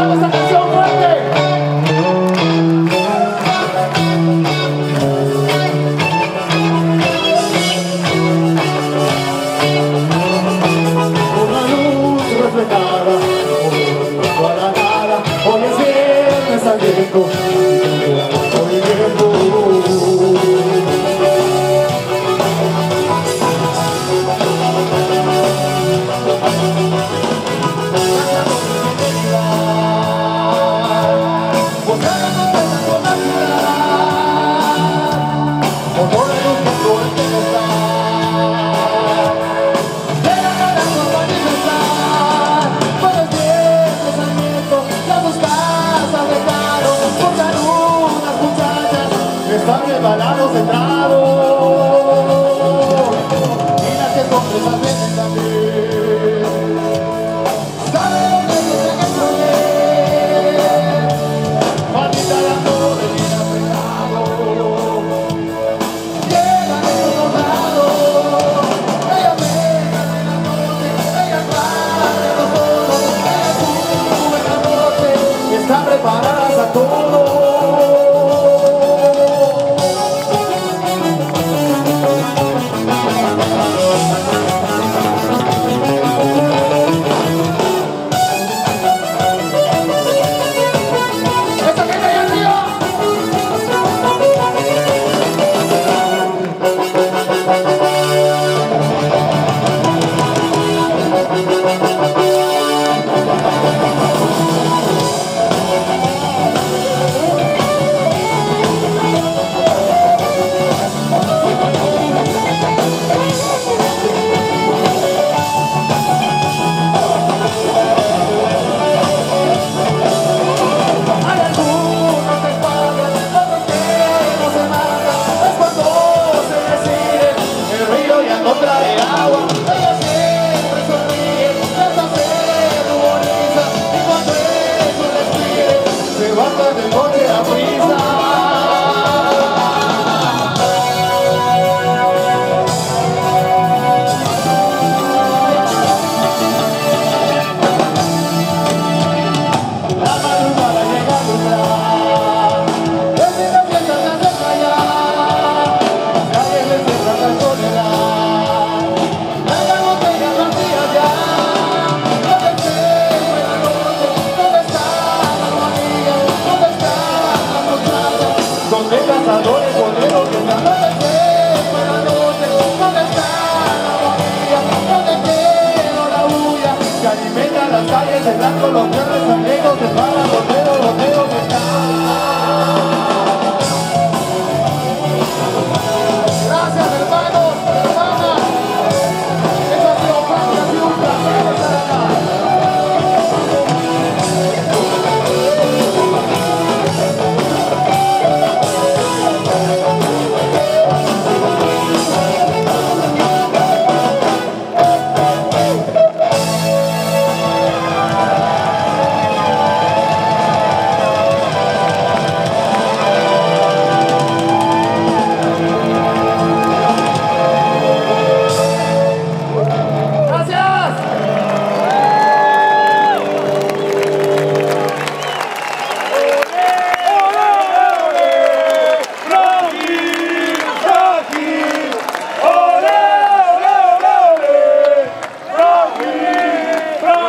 Vamos a concentrado. las calles de blanco, los perros amigos de para, los dedos, los dedos.